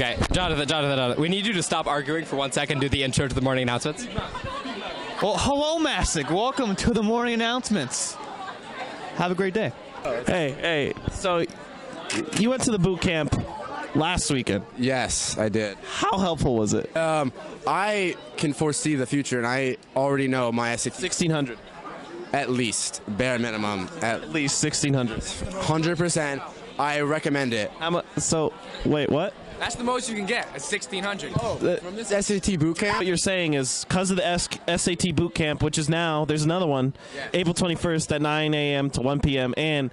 Okay, Jonathan, Jonathan, Jonathan, we need you to stop arguing for one second. Do the intro to the morning announcements. Well, hello, Masuk. Welcome to the morning announcements. Have a great day. Hey, hey. So you went to the boot camp last weekend. Yes, I did. How helpful was it? Um, I can foresee the future, and I already know my SAT 1600. at least bare minimum at At least 1600. hundred percent. I recommend it. How much? So wait, what? That's the most you can get. It's 1600. oh From this SAT boot camp. What you're saying is because of the S- SAT boot camp, which is now there's another one, April 21st at 9 a.m. to 1 p.m. and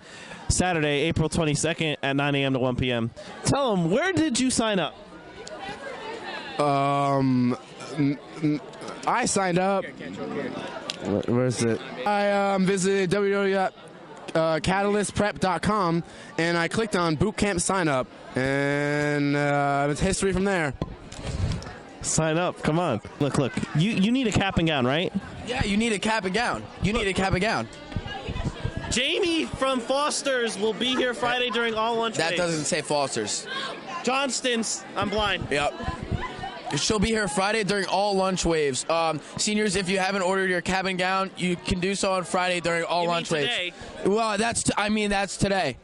Saturday, April 22nd at 9 a.m. to 1 p.m. Tell them where did you sign up? um, I signed up. Where's it? I um, visited www.catalystprep.com and I clicked on bootcamp sign up, and uh, it's history from there. Sign up. Come on. Look, look. You you need a cap and gown, right? Yeah, you need a cap and gown. You need a cap and gown. Jamie from Foster's will be here Friday during all lunch That breaks. doesn't say Foster's. Johnston's. I'm blind. Yep. She'll be here Friday during all lunch waves. Um, seniors, if you haven't ordered your cabin gown, you can do so on Friday during all You lunch today? waves. Well, that's t- I mean that's today.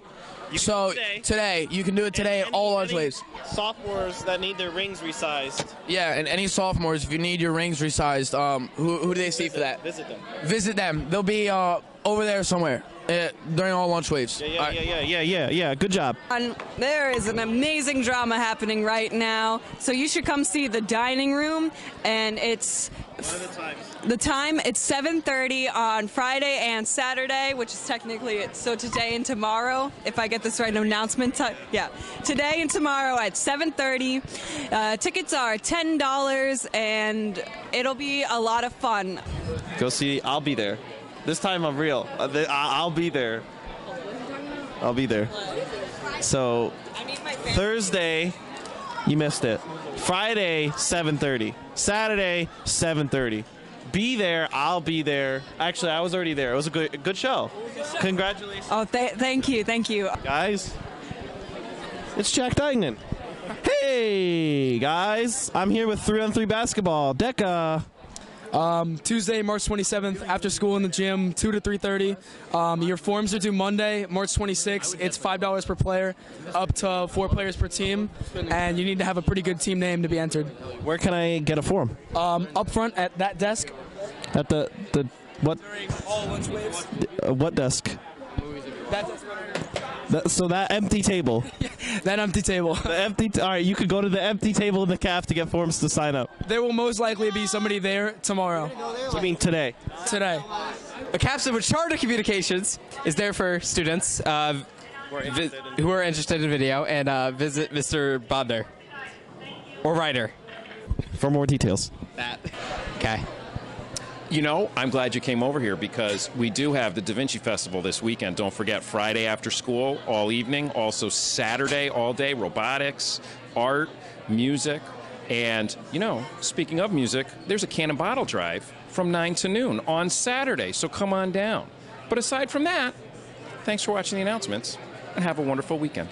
You can so do today. today you can do it today. Any- all lunch any waves. Sophomores that need their rings resized. Yeah, and any sophomores, if you need your rings resized, um, who, who do they see for that? Visit them. Visit them. They'll be uh, over there somewhere uh, during all lunch waves. Yeah, All yeah, right. yeah, yeah, yeah, yeah, yeah. Good job. on. There is an amazing drama happening right now. So you should come see the dining room and it's the time it's 7:30 on Friday and Saturday, which is technically it's so today and tomorrow. If I get this right, no announcement time. Yeah, today and tomorrow at 7:30. Uh, tickets are ten dollars, and it'll be a lot of fun. Go see. I'll be there. This time I'm real. Uh, I- I'll be there. I'll be there. So Thursday, you missed it. Friday, 7:30. Saturday, 7:30. Be there. I'll be there. Actually, I was already there. It was a good, a good show. Congratulations, Oh, th- thank you, thank you. guys. It's Jack Dignan. Hey, guys. I'm here with 3 on 3 basketball. Deca. Um, Tuesday, March 27th, after school in the gym, 2 to 3.30. Um, your forms are due Monday, March 26th. It's $5 per player, up to four players per team, and you need to have a pretty good team name to be entered. Where can I get a form? Um, up front at that desk, At the the what all lunch waves. uh, what desk? That, That, so that empty table, that empty table. the empty. T- all right, you could go to the empty table in the caf to get forms to sign up. There will most likely be somebody there tomorrow, I mean today. today. A capstone with Charter Communications is there for students uh, vi- who are interested in video and uh, visit Mr. Bob there or Ryder. For more details. That. Okay. You know, I'm glad you came over here because we do have the Da Vinci Festival this weekend. Don't forget Friday after school, all evening. Also Saturday, all day, robotics, art, music. And, you know, speaking of music, there's a cannon bottle drive from 9 to noon on Saturday. So come on down. But aside from that, thanks for watching the announcements and have a wonderful weekend.